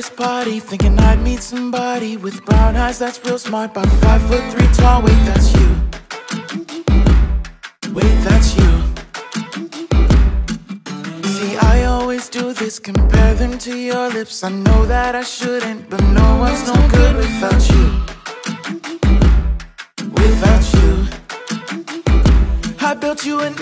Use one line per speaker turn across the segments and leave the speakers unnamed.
this party thinking I'd meet somebody with brown eyes that's real smart, about five foot three tall. Wait, that's you. Wait, that's you. See, I always do this, compare them to your lips. I know that I shouldn't, but no one's no good without you. Without you, I built you an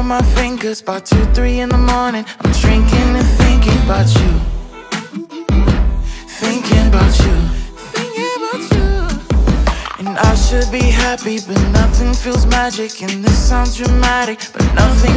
on my fingers. By two, three in the morning, I'm drinking and thinking about you. Thinking about you. Thinking about you. And I should be happy, but nothing feels magic. And this sounds dramatic, but nothing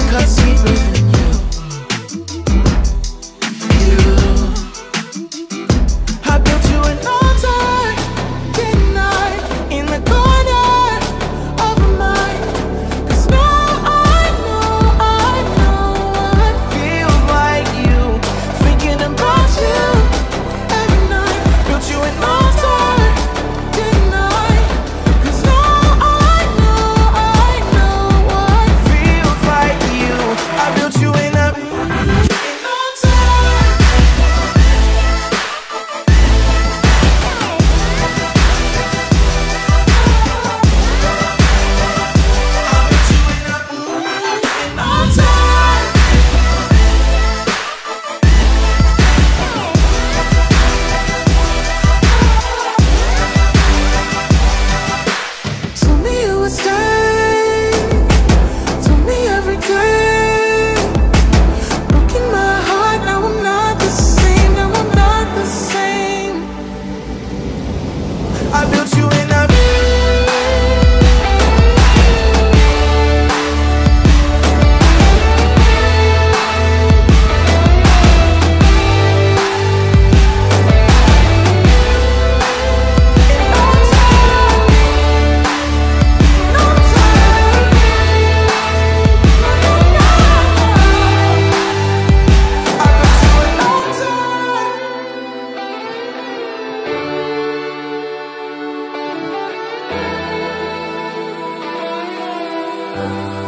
Thank